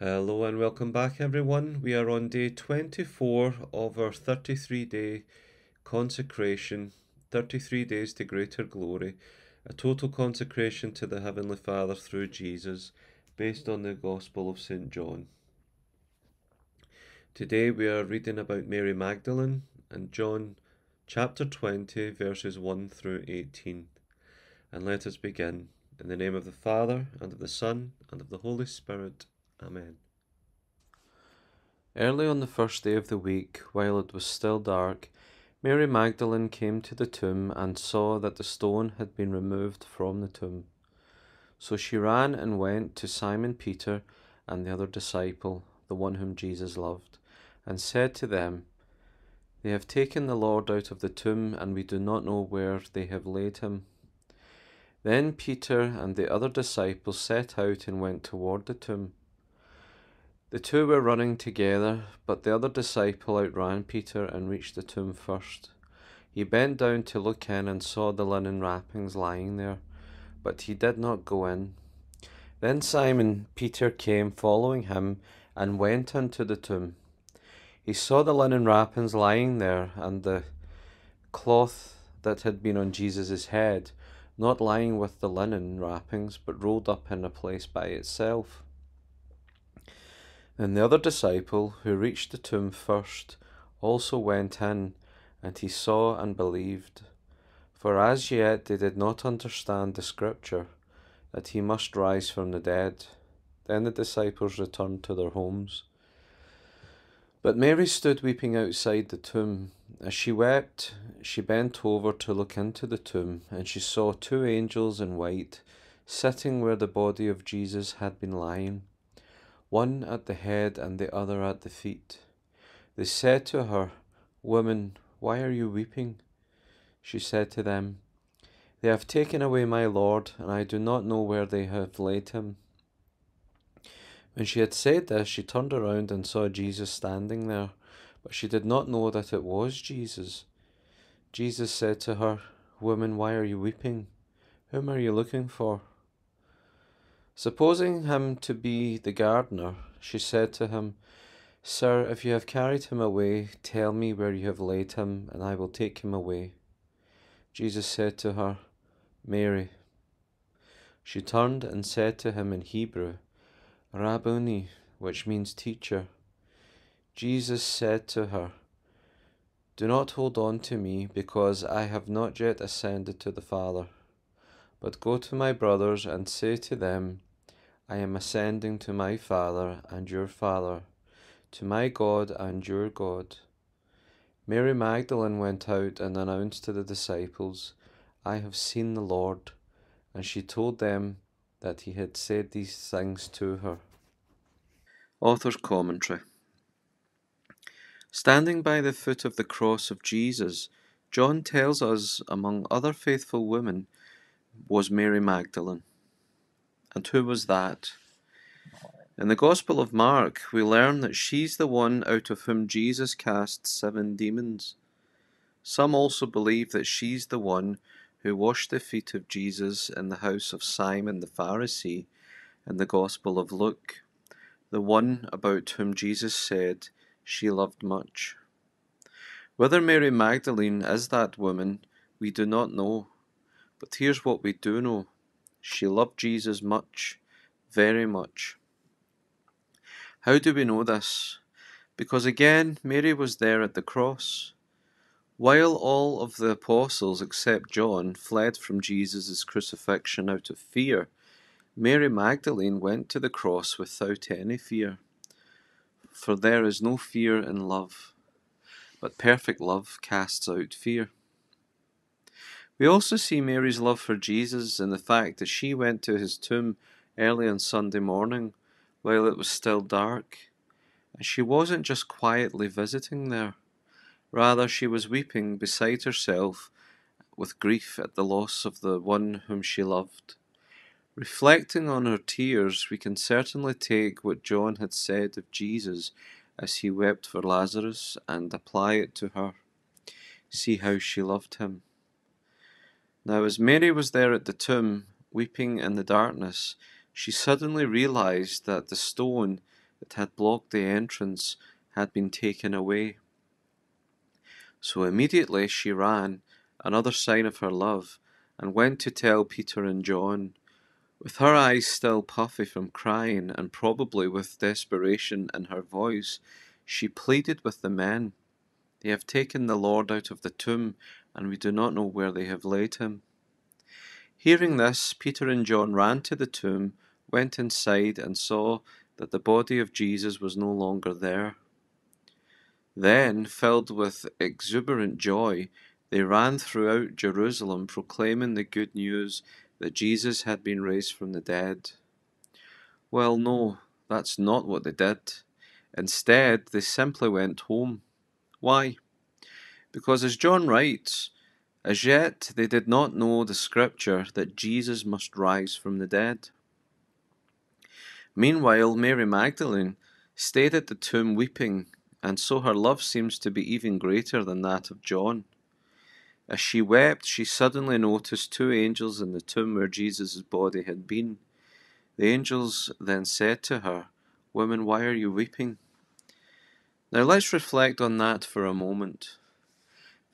Hello and welcome back, everyone. We are on day 24 of our 33 day consecration, 33 days to greater glory, a total consecration to the Heavenly Father through Jesus, based on the Gospel of St. John. Today we are reading about Mary Magdalene and John chapter 20, verses 1 through 18. And let us begin. In the name of the Father, and of the Son, and of the Holy Spirit. Amen. Early on the first day of the week, while it was still dark, Mary Magdalene came to the tomb and saw that the stone had been removed from the tomb. So she ran and went to Simon Peter and the other disciple, the one whom Jesus loved, and said to them, They have taken the Lord out of the tomb, and we do not know where they have laid him. Then Peter and the other disciple set out and went toward the tomb. The two were running together, but the other disciple outran Peter and reached the tomb first. He bent down to look in and saw the linen wrappings lying there, but he did not go in. Then Simon Peter came following him and went into the tomb. He saw the linen wrappings lying there and the cloth that had been on Jesus' head, not lying with the linen wrappings, but rolled up in a place by itself. And the other disciple, who reached the tomb first, also went in, and he saw and believed. For as yet they did not understand the scripture, that he must rise from the dead. Then the disciples returned to their homes. But Mary stood weeping outside the tomb. As she wept, she bent over to look into the tomb, and she saw two angels in white, sitting where the body of Jesus had been lying one at the head and the other at the feet. They said to her, Woman, why are you weeping? She said to them, They have taken away my Lord, and I do not know where they have laid him. When she had said this, she turned around and saw Jesus standing there, but she did not know that it was Jesus. Jesus said to her, Woman, why are you weeping? Whom are you looking for? Supposing him to be the gardener, she said to him, Sir, if you have carried him away, tell me where you have laid him, and I will take him away. Jesus said to her, Mary. She turned and said to him in Hebrew, Rabboni, which means teacher. Jesus said to her, Do not hold on to me, because I have not yet ascended to the Father. But go to my brothers and say to them, I am ascending to my Father and your Father, to my God and your God. Mary Magdalene went out and announced to the disciples, I have seen the Lord, and she told them that he had said these things to her. Author's Commentary Standing by the foot of the cross of Jesus, John tells us, among other faithful women, was Mary Magdalene. And who was that? In the Gospel of Mark, we learn that she's the one out of whom Jesus cast seven demons. Some also believe that she's the one who washed the feet of Jesus in the house of Simon the Pharisee in the Gospel of Luke, the one about whom Jesus said, She loved much. Whether Mary Magdalene is that woman, we do not know. But here's what we do know she loved Jesus much, very much. How do we know this? Because again, Mary was there at the cross. While all of the apostles except John fled from Jesus' crucifixion out of fear, Mary Magdalene went to the cross without any fear. For there is no fear in love, but perfect love casts out fear. We also see Mary's love for Jesus in the fact that she went to his tomb early on Sunday morning while it was still dark. And she wasn't just quietly visiting there. Rather, she was weeping beside herself with grief at the loss of the one whom she loved. Reflecting on her tears, we can certainly take what John had said of Jesus as he wept for Lazarus and apply it to her. See how she loved him. Now, as Mary was there at the tomb, weeping in the darkness, she suddenly realized that the stone that had blocked the entrance had been taken away. So immediately she ran, another sign of her love, and went to tell Peter and John. With her eyes still puffy from crying, and probably with desperation in her voice, she pleaded with the men. They have taken the Lord out of the tomb, and we do not know where they have laid him. Hearing this, Peter and John ran to the tomb, went inside, and saw that the body of Jesus was no longer there. Then, filled with exuberant joy, they ran throughout Jerusalem proclaiming the good news that Jesus had been raised from the dead. Well, no, that's not what they did. Instead, they simply went home. Why? Because, as John writes, as yet they did not know the scripture that Jesus must rise from the dead. Meanwhile, Mary Magdalene stayed at the tomb weeping, and so her love seems to be even greater than that of John. As she wept, she suddenly noticed two angels in the tomb where Jesus' body had been. The angels then said to her, Woman, why are you weeping? Now let's reflect on that for a moment.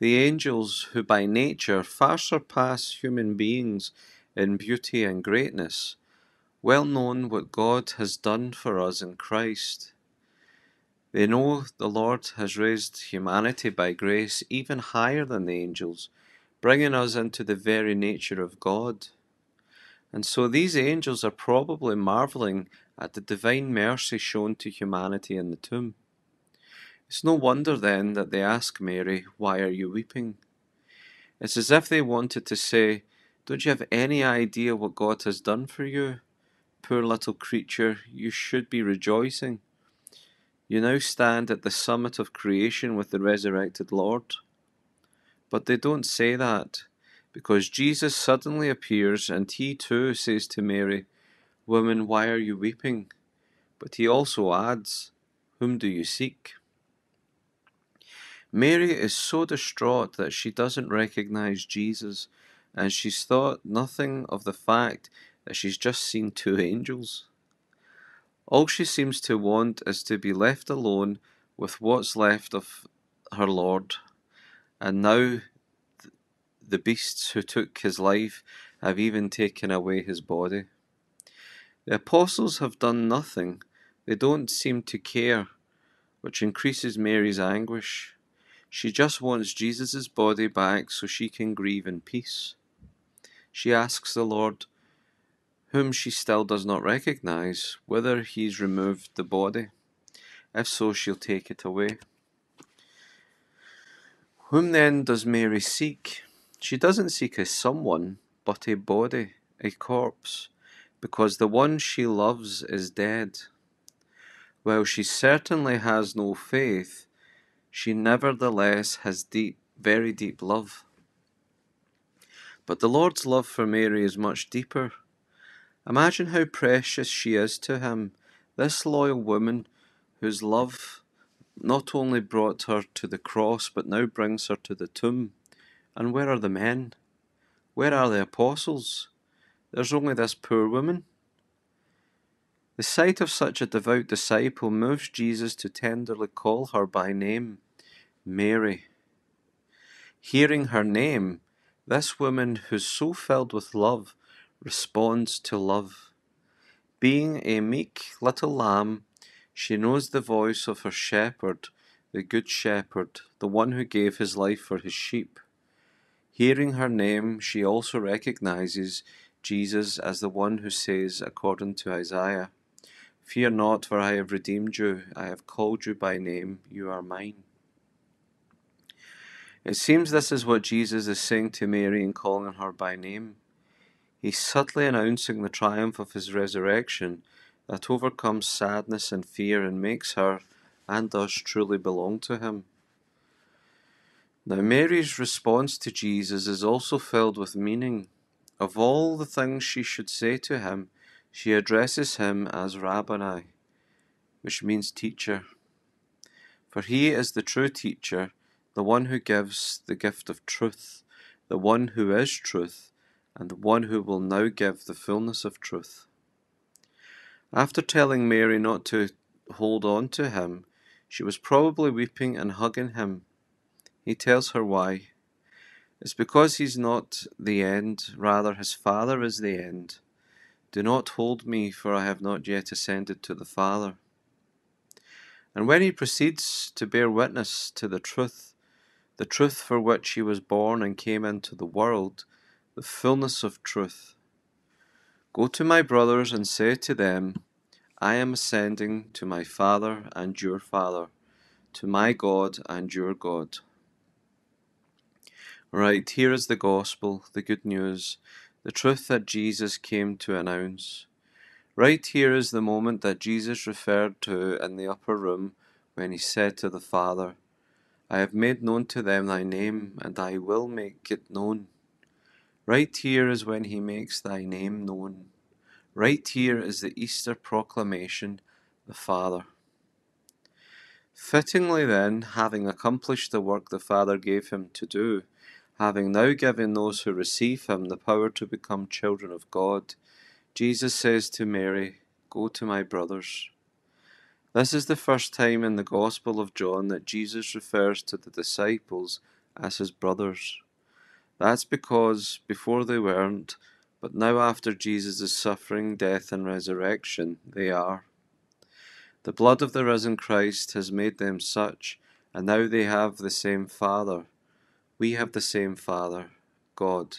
The angels, who by nature far surpass human beings in beauty and greatness, well known what God has done for us in Christ, they know the Lord has raised humanity by grace even higher than the angels, bringing us into the very nature of God. And so these angels are probably marveling at the divine mercy shown to humanity in the tomb. It's no wonder then that they ask Mary, Why are you weeping? It's as if they wanted to say, Don't you have any idea what God has done for you? Poor little creature, you should be rejoicing. You now stand at the summit of creation with the resurrected Lord. But they don't say that, because Jesus suddenly appears and he too says to Mary, Woman, why are you weeping? But he also adds, Whom do you seek? Mary is so distraught that she doesn't recognize Jesus, and she's thought nothing of the fact that she's just seen two angels. All she seems to want is to be left alone with what's left of her Lord. And now the beasts who took his life have even taken away his body. The apostles have done nothing, they don't seem to care, which increases Mary's anguish. She just wants Jesus' body back so she can grieve in peace. She asks the Lord, whom she still does not recognize, whether he's removed the body. If so, she'll take it away. Whom then does Mary seek? She doesn't seek a someone, but a body, a corpse, because the one she loves is dead. While she certainly has no faith, she nevertheless has deep, very deep love. But the Lord's love for Mary is much deeper. Imagine how precious she is to him, this loyal woman whose love not only brought her to the cross, but now brings her to the tomb. And where are the men? Where are the apostles? There's only this poor woman. The sight of such a devout disciple moves Jesus to tenderly call her by name, Mary. Hearing her name, this woman who's so filled with love responds to love. Being a meek little lamb, she knows the voice of her shepherd, the good shepherd, the one who gave his life for his sheep. Hearing her name, she also recognizes Jesus as the one who says, according to Isaiah, Fear not, for I have redeemed you, I have called you by name, you are mine. It seems this is what Jesus is saying to Mary in calling her by name. He's subtly announcing the triumph of his resurrection that overcomes sadness and fear and makes her and does truly belong to him. Now, Mary's response to Jesus is also filled with meaning. Of all the things she should say to him, she addresses him as Rabboni, which means teacher. For he is the true teacher, the one who gives the gift of truth, the one who is truth, and the one who will now give the fullness of truth. After telling Mary not to hold on to him, she was probably weeping and hugging him. He tells her why. It's because he's not the end, rather, his Father is the end. Do not hold me, for I have not yet ascended to the Father. And when he proceeds to bear witness to the truth, the truth for which he was born and came into the world, the fullness of truth, Go to my brothers and say to them, I am ascending to my Father and your Father, to my God and your God. Right, here is the gospel, the good news, the truth that Jesus came to announce. Right here is the moment that Jesus referred to in the upper room when he said to the Father, I have made known to them thy name, and I will make it known. Right here is when he makes thy name known. Right here is the Easter proclamation, the Father. Fittingly, then, having accomplished the work the Father gave him to do, having now given those who receive him the power to become children of God, Jesus says to Mary, Go to my brothers. This is the first time in the Gospel of John that Jesus refers to the disciples as his brothers. That's because before they weren't, but now after Jesus' suffering, death, and resurrection, they are. The blood of the risen Christ has made them such, and now they have the same Father. We have the same Father, God.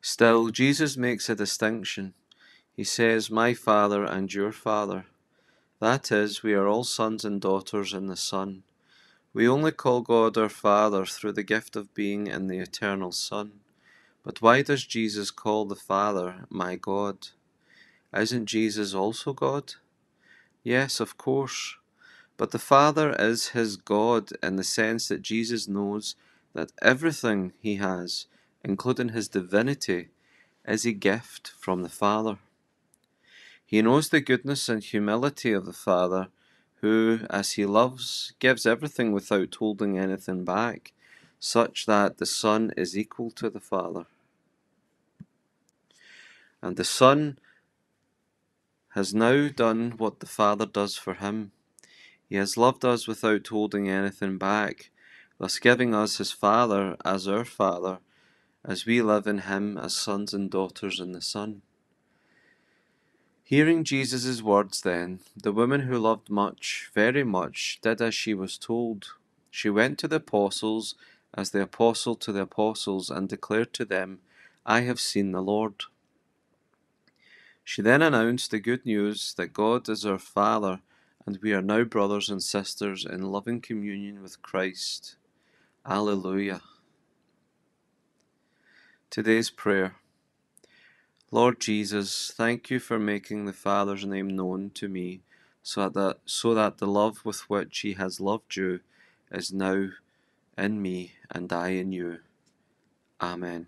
Still, Jesus makes a distinction. He says, My Father and your Father. That is, we are all sons and daughters in the Son. We only call God our Father through the gift of being in the eternal Son. But why does Jesus call the Father my God? Isn't Jesus also God? Yes, of course. But the Father is his God in the sense that Jesus knows that everything he has, including his divinity, is a gift from the Father. He knows the goodness and humility of the Father, who, as he loves, gives everything without holding anything back, such that the Son is equal to the Father. And the Son has now done what the Father does for him. He has loved us without holding anything back, thus giving us his Father as our Father, as we live in him as sons and daughters in the Son. Hearing Jesus' words, then, the woman who loved much, very much, did as she was told. She went to the apostles, as the apostle to the apostles, and declared to them, I have seen the Lord. She then announced the good news that God is our Father, and we are now brothers and sisters in loving communion with Christ. Alleluia. Today's prayer. Lord Jesus, thank you for making the Father's name known to me, so that, so that the love with which He has loved you is now in me and I in you. Amen.